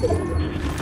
あっ!